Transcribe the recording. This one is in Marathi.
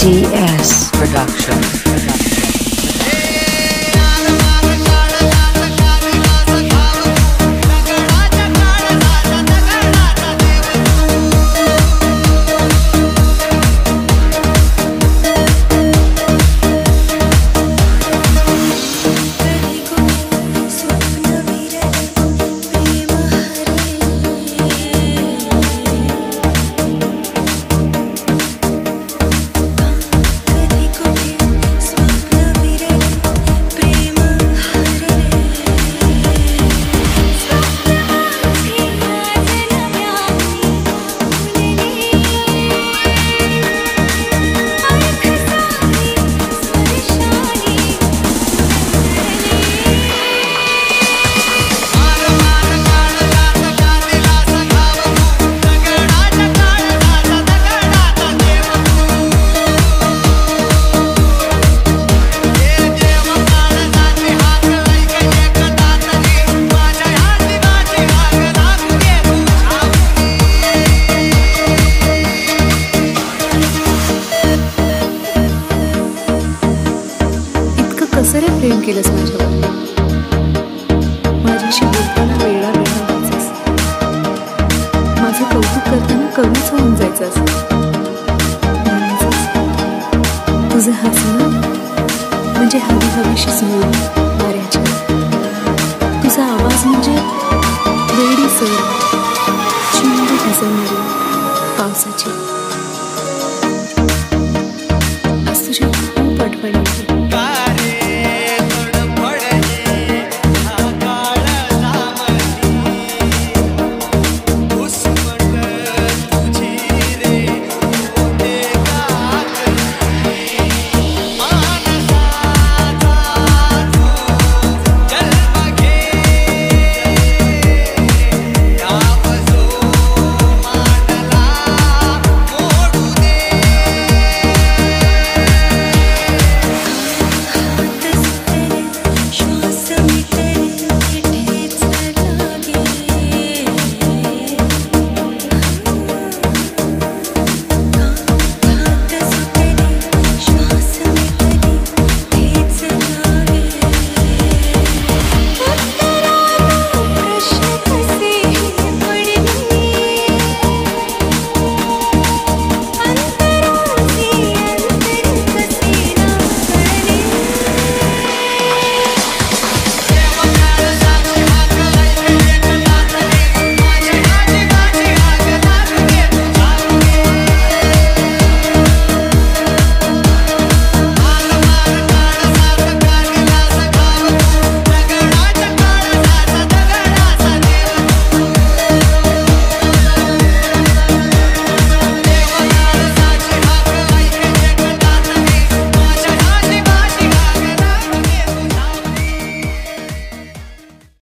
DS Production. प्रेम केलंस माझ्यावर. माझ्याशी बोलताना वेळा वेळा व्हायचास माझं कौतुक करताना कमीच होऊन जायचंस म्हणायचंस तुझं हसणं म्हणजे हवी हवीशीच जुळून वाऱ्याच्या. तुझा आवाज म्हणजे वेडी सर चिंड भिजवणारी पावसाची. आज तुझी खूप आठवण येते